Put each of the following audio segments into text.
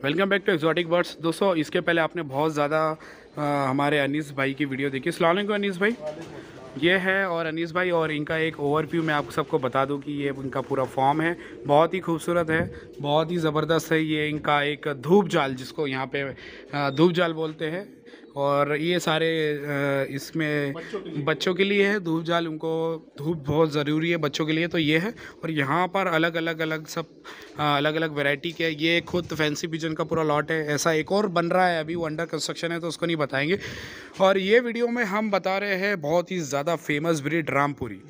Welcome back to exotic birds दोस्तों, इसके पहले आपने बहुत ज़्यादा हमारे अनीस भाई की वीडियो देखी। सलाम अनीस भाई। ये है और अनीस भाई और इनका एक ओवरव्यू मैं आप सबको बता दूँ कि ये इनका पूरा फॉर्म है। बहुत ही खूबसूरत है, बहुत ही ज़बरदस्त है ये इनका एक धूप जाल जिसको यहाँ पे धूप जाल बोलते हैं। और ये सारे इसमें बच्चों के लिए। है। धूप जाल उनको धूप बहुत ज़रूरी है बच्चों के लिए तो ये है। और यहाँ पर अलग अलग अलग सब अलग अलग वैरायटी के ये खुद फैंसी पिजन का पूरा लॉट है। ऐसा एक और बन रहा है अभी वो अंडर कंस्ट्रक्शन है तो उसको नहीं बताएँगे। और ये वीडियो में हम बता रहे हैं बहुत ही ज़्यादा फ़ेमस ब्रीड रामपुरी।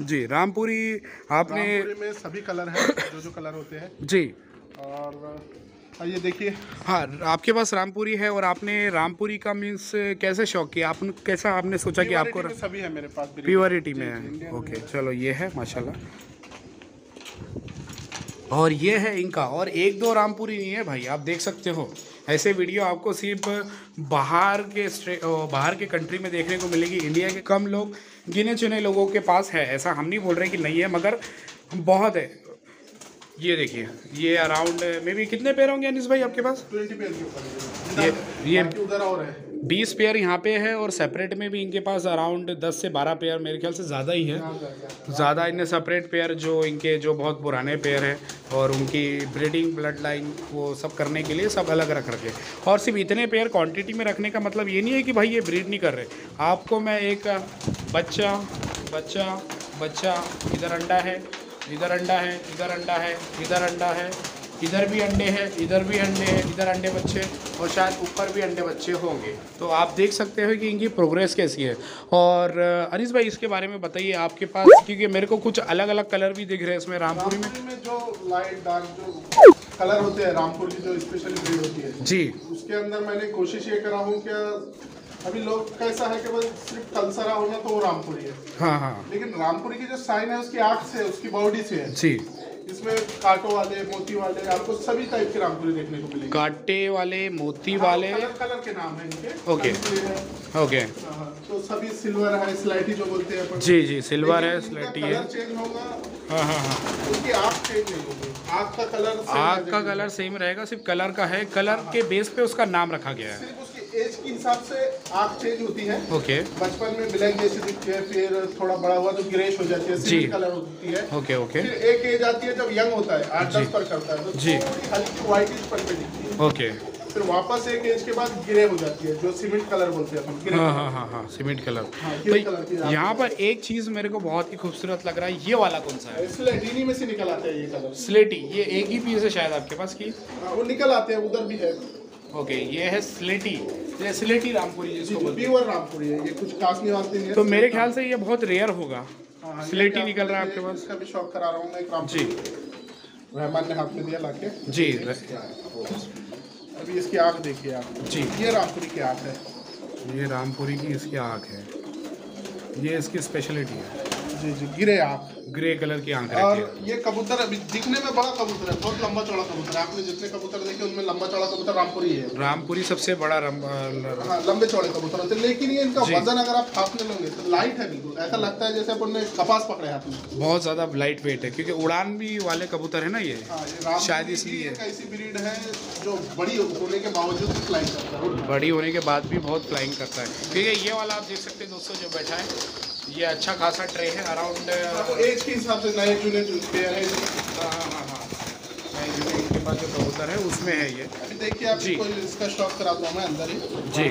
जी रामपुरी आपने रामपुरी में सभी कलर हैं जो जो कलर होते हैं। जी। और आइए देखिए। हाँ आपके पास रामपुरी है और आपने रामपुरी का मीन्स कैसे शौक किया? आपने कैसा आपने सोचा कि आपको सभी है मेरे पास प्योरिटी में है। ओके चलो ये है माशाल्लाह। और ये है इनका। और एक दो रामपुरी नहीं है भाई आप देख सकते हो। ऐसे वीडियो आपको सिर्फ़ बाहर के बाहर के कंट्री में देखने को मिलेगी। इंडिया के कम लोग गिने चुने लोगों के पास है ऐसा हम नहीं बोल रहे कि नहीं है मगर बहुत है। ये देखिए ये अराउंड मे बी कितने पेयर होंगे अनिस भाई आपके पास? 20 पेयर के ऊपर। ये ये उधर और है। बीस पेयर यहाँ पे है और सेपरेट में भी इनके पास अराउंड दस से बारह पेयर मेरे ख्याल से ज़्यादा ही है। ज़्यादा इनने सेपरेट पेयर जो इनके जो बहुत पुराने पेयर हैं और उनकी ब्रीडिंग ब्लड लाइन वो सब करने के लिए सब अलग रख रखे और सिर्फ़ इतने पेयर क्वांटिटी में रखने का मतलब ये नहीं है कि भाई ये ब्रीड नहीं कर रहे। आपको मैं एक बच्चा बच्चा बच्चा, इधर अंडा है, इधर अंडा है, इधर अंडा है, इधर अंडा है इधर भी अंडे हैं इधर भी अंडे हैं इधर अंडे बच्चे और शायद ऊपर भी अंडे बच्चे होंगे। तो आप देख सकते हो कि इनकी प्रोग्रेस कैसी है। और अनीस भाई इसके बारे में बताइए आपके पास क्योंकि मेरे को कुछ अलग अलग कलर भी दिख रहे हैं इसमें रामपुरी में। में जो लाइट डार्क जो कलर होते हैं रामपुर की जो स्पेशल ब्रीड होती है जी। उसके अंदर मैंने कोशिश ये करा हूँ क्या अभी लोग कैसा है कि बस सिर्फ़ कलसरा होना तो वो रामपुरी है। हाँ हाँ। लेकिन रामपुरी की जो साइन है उसकी आँख से उसकी बॉडी से है। जी। इसमें कांटो वाले मोती वाले आपको सभी टाइप के रामपुरी देखने को मिलेंगे। कांटे वाले मोती वाले। कलर कलर के नाम है इनके। ओके। ओके। हाँ, तो सभी सिल्वर है स्लाइटी जो बोलते हैं जी जी सिल्वर है स्लेटी है। कलर चेंज होगा। हाँ हाँ हाँ। उनकी आँख चेंज नहीं होगी। आँख का कलर आग का कलर सेम रहेगा सिर्फ़ कलर का है। कलर के बेस पे उसका नाम रखा गया है। एज के हिसाब से आँख चेंज होती है। ओके बचपन में ब्लैक जैसी दिखती है फिर थोड़ा बड़ा हुआ तो ग्रेश हो जाती है जी। कलर होती है। ओके ओके फिर एक एज आती है जब यंग होता है आठ दस पर करता है तो जी। थोड़ी हल्की व्हाइट पर पे दिखती है। ओके फिर वापस एक एज के बाद ग्रे हो जाती है जो सीमेंट कलर बोलते हैं ग्रे हाँ हाँ हाँ हाँ सीमेंट कलर हाँ, ग्रे कलर तो यहाँ पर एक चीज़ मेरे को बहुत ही खूबसूरत लग रहा है ये वाला कौन सा है? डीनी में से निकल आते हैं ये कलर स्लेटी ये एक ही पीस है शायद आपके पास की? हाँ, वो निकल आते हैं उधर भी है। ओके ये है स्लेटी ये स्लेटी रामपुरी जी जिसको बोलते प्योर रामपुरी है ये कुछ कासनी वासनी नहीं है। तो मेरे ख्याल से ये बहुत रेयर होगा। हाँ, हाँ, स्लेटी निकल रहा है आपके पास। इसका भी शौक करा रहा हूँ मैं एक रामपुरी। जी। रहमान ने हाथ में दिया लाके जी अभी इसकी आँख देखिए आप। जी। ये रामपुरी की आँख है। ये रामपुरी की इसकी आँख है। ये इसकी स्पेशलिटी है। जी जी गिरे आँख ग्रे कलर की आँख और रहती है। ये कबूतर अभी दिखने में बड़ा कबूतर है बहुत लंबा चौड़ा कबूतर है। आपने जितने कबूतर देखे उनमें लंबा चौड़ा कबूतर रामपुरी है। रामपुरी सबसे बड़ा रम, हाँ लंबे चौड़े कबूतर होते हैं लेकिन ये इनका जी। वज़न अगर आप हाथ में लोगे तो लाइट है बिल्कुल। ऐसा लगता है जैसे अपन ने कपास पकड़े हाथ में। बहुत ज़्यादा लाइट वेट है क्योंकि उड़ान भी वाले कबूतर है ना ये। हाँ, ये रामपुरी शायद की इसलिए। एक ऐसी ब्रीड है जो बड़ी होने के बावजूद भी फ्लाई करता है। बड़ी होने के बाद भी बहुत फ्लाइंग करता है। क्योंकि ये वाला आप देख सकते हैं दोस्तों जो बैठा है। ये अच्छा खासा ट्रे है अराउंड एज के हिसाब से नए चुने पेयर है। हाँ हाँ हाँ हाँ। जो इनके पास जो कबूतर है उसमें है ये। अभी देखिए आप। इसका स्टॉक कराता हूँ मैं अंदर ही। जी।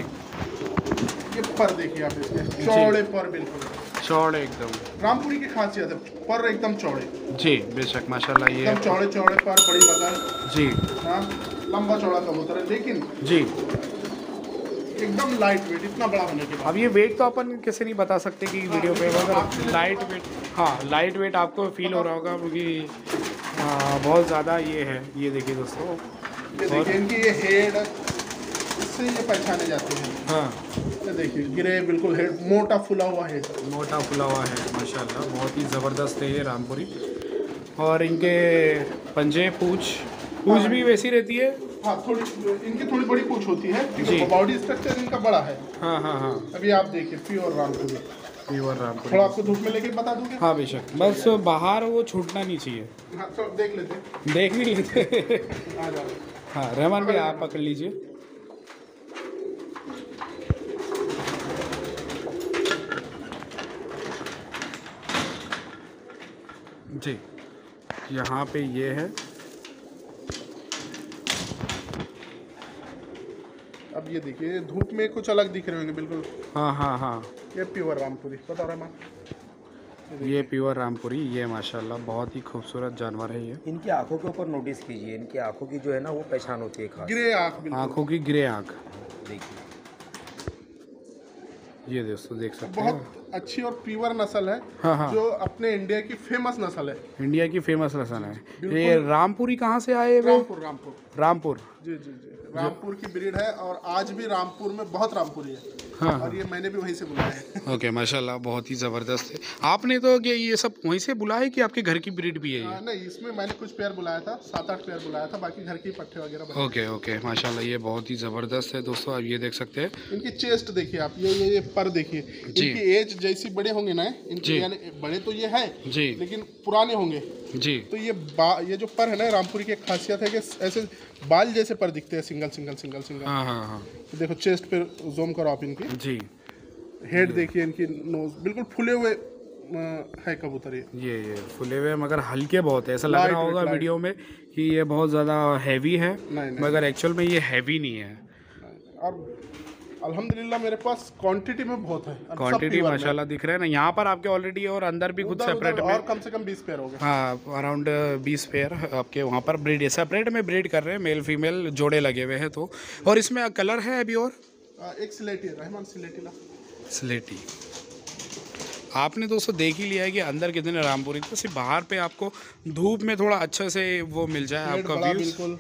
ये पर देखिए आप इसके। चौड़े पर बिल्कुल। चौड़े एकदम। रामपुरी की खासियत है पर एकदम चौड़े। जी बेशक माशाल्लाह ये चौड़े चौड़े पर बड़ी बदन जी। हाँ लंबा चौड़ा कबूतर है लेकिन जी। एकदम लाइट वेट इतना बड़ा होने के बाद। अब ये वेट तो अपन किसी नहीं बता सकते कि वीडियो पे मगर लाइट वेट हाँ लाइट वेट आपको फील हो रहा होगा क्योंकि हाँ, बहुत ज़्यादा ये है। ये देखिए दोस्तों। ये देखिए इनकी ये हेड इससे ये पहचाने जाते हैं। हाँ। ये देखिए गिरे बिल्कुल हेड मोटा फुला हुआ हेड मोटा फुला हुआ है माशाल्लाह बहुत ही ज़बरदस्त है ये रामपुरी। और इनके पंजे पूछ पूछ भी वैसी रहती है? हाँ थोड़ी इनकी थोड़ी बड़ी पूछ होती है बॉडी स्ट्रक्चर इनका बड़ा है। हाँ हाँ हाँ। अभी आप देखिए प्योर रामपुरी। प्योर रामपुरी। थोड़ा आपको धूप में लेके बता दूँगे? हाँ बेशक। बस बाहर वो छूटना नहीं चाहिए। हाँ तो देख लेते। देख भी लेते। हाँ रहमान भाई आप पकड़ लीजिए। जी। यहाँ पे ये है। अब ये देखिए धूप में कुछ अलग दिख रहे होंगे बिल्कुल। हाँ हाँ हाँ। ये प्योर रामपुरी बता रहमान ये प्योर रामपुरी ये माशाल्लाह बहुत ही खूबसूरत जानवर है ये। इनकी आँखों के ऊपर नोटिस कीजिए इनकी आँखों की जो है ना वो पहचान होती है खास। ग्रे आँख आँखों की ग्रे आँख। देखिए। ये दोस्तों देख सकते हैं। बहुत अच्छी और प्योर नस्ल है हाँ हाँ। जो अपने इंडिया की फ़ेमस नस्ल है। इंडिया की फ़ेमस लसन है। ये रामपुरी कहाँ से आए हुए रामपुर रामपुर रामपुर जी जी जी। रामपुर की ब्रीड है और आज भी रामपुर में बहुत रामपुरी है। हाँ और ये मैंने भी वहीं से बुलाया है। ओके माशाल्लाह बहुत ही ज़बरदस्त है। आपने तो कि ये सब वहीं से बुला है कि आपके घर की ब्रीड भी है ये? हाँ, नहीं इसमें मैंने कुछ पेयर बुलाया था सात आठ पेयर बुलाया था बाकी घर के पट्टे वगैरह ओके ओके माशाल्लाह ये बहुत ही ज़बरदस्त है। दोस्तों आप ये देख सकते हैं। इनकी चेस्ट देखिए आप ये ये ये पर देखिए। इनकी एज जैसी बड़े होंगे ना। इनके यानी बड़े तो ये है जी। लेकिन पुराने होंगे। जी। तो ये ये जो पर है ना रामपुरी की एक खासियत है कि ऐसे बाल जैसे पर दिखते हैं सिंगल सिंगल सिंगल सिंगल। हाँ हाँ हाँ। देखो चेस्ट पे जोम करो आप इनकी। जी। हेड देखिए इनकी नोज़ बिल्कुल फुले हुए है कबूतर ये। ये ये फुले हुए मगर हल्के बहुत है। ऐसा लग रहा होगा वीडियो में कि ये बहुत ज़्यादा हैवी है नहीं, नहीं। मगर एक्चुअल में ये हैवी नहीं है। और अल्हम्दुलिल्लाह मेरे पास क्वांटिटी में बहुत है। क्वांटिटी माशाल्लाह दिख रहा है ना यहाँ पर आपके ऑलरेडी और अंदर भी कुछ सेपरेट में और कम से कम बीस पेयर हो गए। हाँ अराउंड बीस पेयर आपके वहाँ पर ब्रीड सेपरेट में ब्रीड कर रहे हैं मेल फीमेल जोड़े लगे हुए हैं तो। और इसमें कलर है अभी और? एक सिलेटी रहमान सिलेटी स्लेटी। आपने दोस्तों देख ही लिया है कि अंदर कितने रामपुरी तो सिर्फ़ बाहर पे आपको धूप में थोड़ा अच्छे से वो मिल जाए आपका व्यूज़ बिल्कुल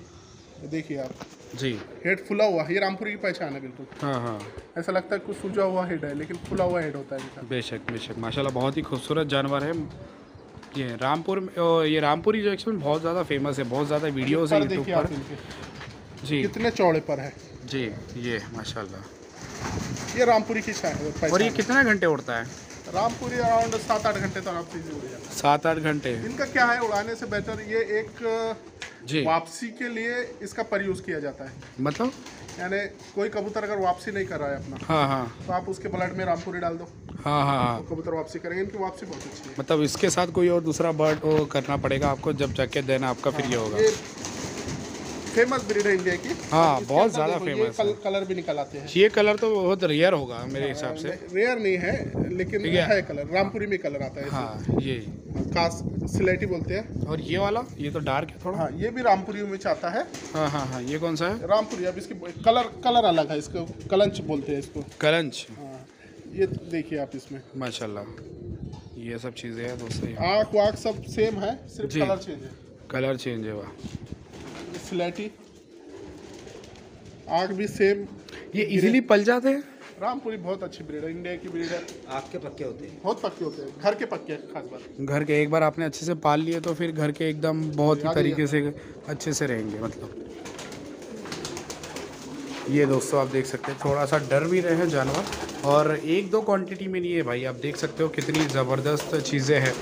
देखिए आप। जी। हेड फुला हुआ ये रामपुरी की पहचान है बिल्कुल। हाँ हाँ। ऐसा लगता है कुछ सूझा हुआ हेड है लेकिन फुला हुआ हेड होता है इनका। बेशक बेशक। माशाल्लाह बहुत ही खूबसूरत जानवर है। ये रामपुर ये रामपुरी जो एक्चुअल बहुत ज़्यादा फ़ेमस है बहुत ज़्यादा वीडियोस है यूट्यूब पर। जी। कितने चौड़े पर है? जी ये माशाल्लाह। ये रामपुरी की और ये कितने घंटे उड़ता है? रामपुरी अराउंड सात आठ घंटे तो उड़ जाता सात आठ घंटे। इनका क्या है उड़ाने से बेहतर ये एक जी। वापसी के लिए इसका प्रयूज किया जाता है। मतलब? यानी कोई कबूतर अगर वापसी नहीं कर रहा है अपना हाँ हाँ। तो आप उसके ब्लड में रामपुरी डाल दो। हाँ हाँ हाँ। तो कबूतर वापसी करेंगे इनकी वापसी बहुत अच्छी है। मतलब इसके साथ कोई और दूसरा बर्ड करना पड़ेगा आपको जब जाके देना आपका हाँ, फिर ये होगा। ये फ़ेमस ब्रीड है इंडिया की। हाँ, बहुत ज़्यादा है। कल, कलर भी निकल आते हैं। ये कलर तो बहुत रेयर होगा मेरे हिसाब से। रेयर नहीं है लेकिन है। है कलर रामपुरी में कलर आता है हाँ ये। कास सिलेटी बोलते हैं। और ये वाला? ये तो डार्क है थोड़ा। हाँ ये भी रामपुरी में आता है। हाँ हाँ हाँ ये कौन सा है? रामपुरी अब इसकी कलर कलर अलग है इसको कलंच बोलते हैं इसको। कलंच। हाँ ये देखिए आप इसमें। माशाल्लाह। ये सब चीज़ें हैं दोस्तों। आँख वाँख सब सेम है सिर्फ़ कलर चेंज है। कलर चेंज है वाह। स्लेटी आँख भी सेम ये इजीली पल जाते हैं? रामपुरी बहुत अच्छी ब्रीड है इंडिया की ब्रीड है। आँख के पक्के होते हैं। बहुत पक्के होते हैं घर के पक्के हैं खास बात। घर के एक बार आपने अच्छे से पाल लिए तो फिर घर के एकदम बहुत ही ही तरीके से अच्छे से रहेंगे मतलब। ये दोस्तों आप देख सकते हैं थोड़ा सा डर भी रहे हैं जानवर। और एक दो क्वांटिटी में नहीं है भाई आप देख सकते हो कितनी ज़बरदस्त चीज़ें हैं।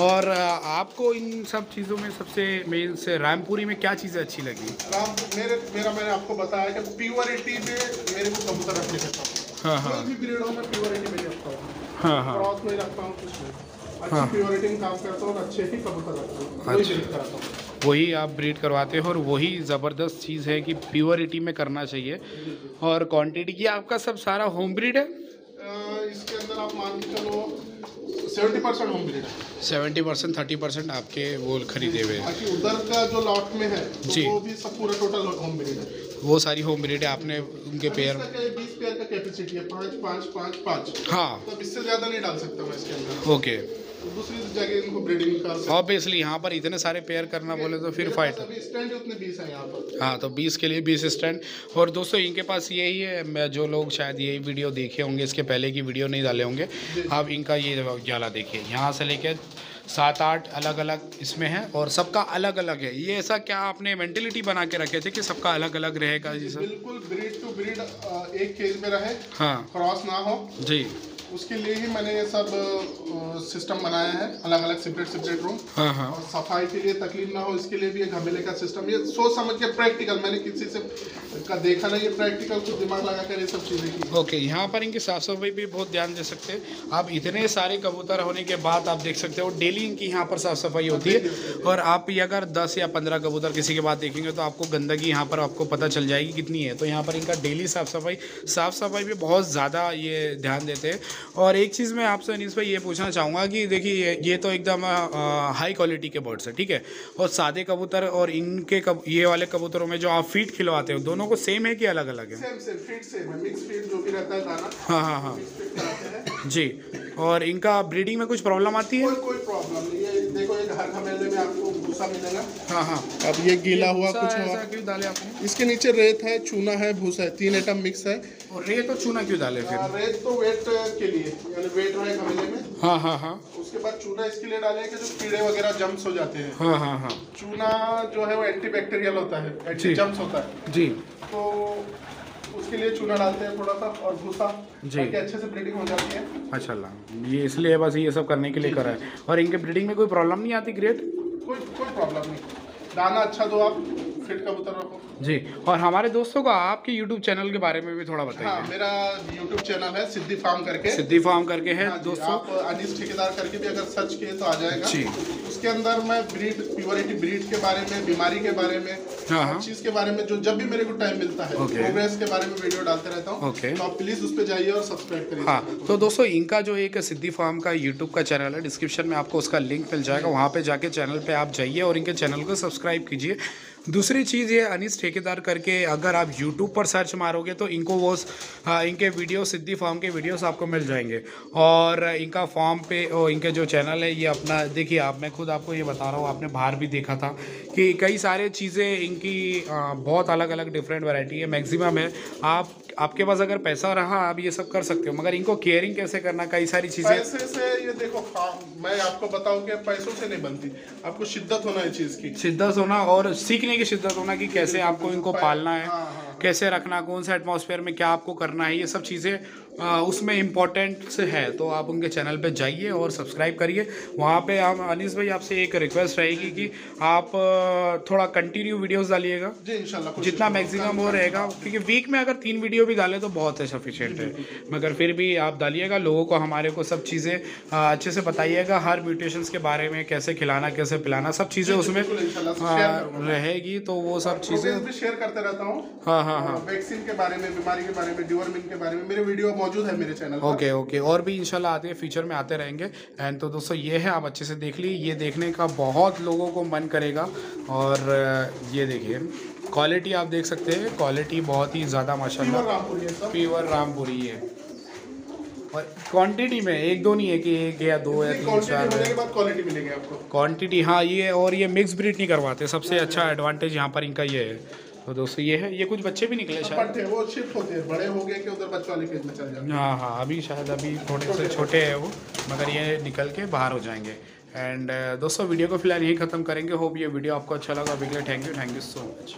और आपको इन सब चीज़ों में सबसे मेन से रामपुरी में क्या चीज़ें अच्छी लगी? राम मेरे मेरा मैंने आपको बताया कि प्योरिटी में मेरे को कबूतर रखने देता हूँ। हाँ हाँ। भी ब्रीड हो मैं प्योरिटी में रखता हूँ। हाँ हाँ। क्रॉस में रखता हूँ कुछ नहीं। हाँ। प्योरिटी में काम करता हूँ अच्छे ही कबूतर रखता हूँ। अच्छा। हूँ। वही आप ब्रीड करवाते हो और वही ज़बरदस्त चीज़ है कि प्योरिटी में करना चाहिए। और क्वांटिटी की आपका सब सारा होम ब्रीड है? इसके अंदर आप मान के चलो सेवेंटी परसेंट होम ब्रीड है सेवेंटी परसेंट थर्टी परसेंट आपके वो खरीदे हुए हैं। बाकी उधर का जो लॉट में है तो जी। वो भी सब पूरा टोटल होम ब्रीड है। वो सारी होम ब्रिड है आपने उनके पेयर बीस पेयर का कैपेसिटी है पाँच पाँच पाँच पाँच। हाँ। तो इससे ज़्यादा नहीं डाल सकता मैं इसके अंदर। ओके। दूसरी जगह इनको ब्रीडिंग कर ऑब्वियसली यहाँ पर इतने सारे पेयर करना बोले तो फिर फाइट स्टैंड उतने बीस है यहाँ पर। हाँ तो 20 के लिए 20 स्टैंड और दोस्तों इनके पास यही है मैं जो लोग शायद यही वीडियो देखे होंगे इसके पहले की वीडियो नहीं डाले होंगे। आप इनका ये जाला देखिए यहाँ से लेके सात आठ अलग अलग इसमें है और सबका अलग अलग है। ये ऐसा क्या आपने मेंटेलिटी बना के रखे थे कि सबका अलग अलग रहेगा? जी सर। बिल्कुल ब्रीड टू ब्रीड एक केज में रहे हाँ। क्रॉस ना हो। जी। उसके लिए ही मैंने ये सब सिस्टम बनाया है अलग अलग सेपरेट सेपरेट रूम हाँ हाँ। और सफ़ाई के लिए तकलीफ़ ना हो इसके लिए भी एक घमेले का सिस्टम ये सोच समझ के प्रैक्टिकल मैंने किसी से का देखा नहीं ये प्रैक्टिकल कुछ दिमाग लगा कर ये सब चीज़ें की। ओके यहाँ पर इनकी साफ़ सफ़ाई भी बहुत ध्यान दे सकते हैं। आप इतने सारे कबूतर होने के बाद आप देख सकते हो डेली इनकी यहाँ पर साफ़ सफ़ाई होती है। और आप ये अगर 10 या 15 कबूतर किसी के बाद देखेंगे तो आपको गंदगी यहाँ पर आपको पता चल जाएगी कितनी है। तो यहाँ पर इनका डेली साफ़ सफ़ाई साफ़ सफ़ाई भी बहुत ज़्यादा ये ध्यान देते हैं। और एक चीज़ मैं आपसे अनिस भाई ये पूछना चाहूँगा कि देखिए ये- ये तो एकदम हाई क्वालिटी के बर्ड्स है ठीक है? और सादे कबूतर और इनके कब ये वाले कबूतरों में जो आप फीट खिलवाते हो दोनों को सेम है कि अलग अलग है? सेम सेम फ़ीड सेम है। मिक्स फ़ीड जो भी रहता है दाना हाँ हाँ हाँ। हैं। जी और इनका ब्रीडिंग में कुछ प्रॉब्लम आती है? कोई प्रॉब्लम नहीं है। देखो ये में आपको भूसा मिलेगा। हाँ हाँ। अब ये गीला हुआ कुछ हुआ क्यों डाले आपने? इसके नीचे रेत है चूना है भूसा है तीन आइटम मिक्स है। और रेत और चूना क्यों डाले फिर? रेत तो वेट के लिए यानी वेट रहे घमेले में। हाँ हाँ हाँ। उसके बाद चूना इसके लिए डाले कि जो कीड़े वगैरह जम्स हो जाते हैं। हाँ हाँ हाँ। चूना जो है वो एंटीबैक्टीरियल होता है। एंटी जम्स होता है। जी। तो उसके लिए चूना डालते हैं थोड़ा सा और भूसा जी। अच्छे से ब्रीडिंग हो जाती है। अच्छा ये इसलिए बस ये सब करने के लिए करा है। और इनके ब्रीडिंग में कोई प्रॉब्लम नहीं आती ग्रेट कोई कोई प्रॉब्लम नहीं। दाना अच्छा दो आप। फिट कबूतर रखो जी और हमारे दोस्तों को आपके यूट्यूब चैनल के बारे में भी थोड़ा बताइए। हाँ मेरा यूट्यूब चैनल है सिद्धि फार्म करके। सिद्धि फार्म करके है हाँ दोस्तों। अनिस ठेकेदार करके भी अगर सर्च किए तो आ जाएगा। जी। उसके अंदर मैं ब्रीड प्योरिटी ब्रीड के बारे में बीमारी के बारे में हाँ, हाँ। चीज़ के बारे में जो जब भी मेरे को टाइम मिलता है। प्रोग्रेस के बारे में वीडियो डालते रहता हूँ। ओके। तो आप प्लीज़ उस पर जाइए और सब्सक्राइब करिए। हाँ तो दोस्तों इनका जो एक सिद्धि फार्म का यूट्यूब का चैनल है डिस्क्रिप्शन में आपको उसका लिंक मिल जाएगा। वहाँ पे जाके चैनल पे आप जाइए और इनके चैनल को सब्सक्राइब कीजिए। दूसरी चीज़ ये अनिस ठेकेदार करके अगर आप यूट्यूब पर सर्च मारोगे तो इनको वो हाँ, इनके वीडियो सिद्धि फॉर्म के वीडियोस आपको मिल जाएँगे। और इनका फॉर्म पे ओ, इनके जो चैनल है ये अपना देखिए आप मैं खुद आपको ये बता रहा हूँ आपने बाहर भी देखा था कि कई सारे चीज़ें इनकी आ, बहुत अलग अलग डिफरेंट वैरायटी है मैक्सिमम है। आप आपके पास अगर पैसा रहा आप ये सब कर सकते हो मगर इनको केयरिंग कैसे करना कई सारी चीज़ें पैसे से ये देखो हाँ मैं आपको बताऊँ कि पैसों से नहीं बनती। आपको शिद्दत होना है चीज़ की। शिद्दत होना और सीखने की शिद्दत होना कि कैसे आपको इनको पालना है। हाँ, हाँ। कैसे रखना कौन सा एटमॉस्फेयर में क्या आपको करना है ये सब चीज़ें उसमें इम्पोर्टेंट है। तो आप उनके चैनल पे जाइए और सब्सक्राइब करिए। वहाँ पे हम अनिस भाई आपसे एक रिक्वेस्ट रहेगी कि आप थोड़ा कंटिन्यू वीडियोस डालिएगा। जी इंशाल्लाह जितना। मैक्सिमम वो रहेगा। क्योंकि वीक में अगर तीन वीडियो भी डालें तो बहुत है सफिशेंट है। मगर फिर भी आप डालिएगा लोगों को हमारे को सब चीज़ें अच्छे से बताइएगा हर म्यूटेशंस के बारे में कैसे खिलाना कैसे पिलाना सब चीज़ें उसमें। रहेगी तो वो सब चीज़ें शेयर करते रहता हूँ। हाँ हाँ। हाँ वैक्सीन के बारे में बीमारी के बारे में ड्यूरमिन के बारे में मेरे वीडियो मौजूद है मेरे चैनल ओके ओके और भी इंशाल्लाह आते हैं फ्यूचर में आते रहेंगे। एंड तो दोस्तों ये है आप अच्छे से देख लीजिए ये देखने का बहुत लोगों को मन करेगा। और ये देखिए क्वालिटी आप देख सकते हैं। क्वालिटी बहुत ही ज़्यादा माशाल्लाह। है सब। प्योर रामपुरी है। और क्वांटिटी में एक दो नहीं है कि एक या दो या तीन चार है। क्वालिटी मिलेगी आपको। क्वांटिटी हाँ ये और ये मिक्स ब्रीड नहीं करवाते। सबसे अच्छा एडवांटेज यहाँ पर इनका ये है। तो दोस्तों ये है ये कुछ बच्चे भी निकले शायद। पढ़ते वो शिफ्ट होते हैं बड़े हो गए कि उधर बच्चों वाले केज में चल जाएँगे हाँ। हाँ अभी शायद अभी थोड़े से छोटे हैं वो मगर ये निकल के बाहर हो जाएँगे। एंड दोस्तों वीडियो को फ़िलहाल यही ख़त्म करेंगे। होप ये वीडियो आपको अच्छा लगा। लिए thank you thank you so much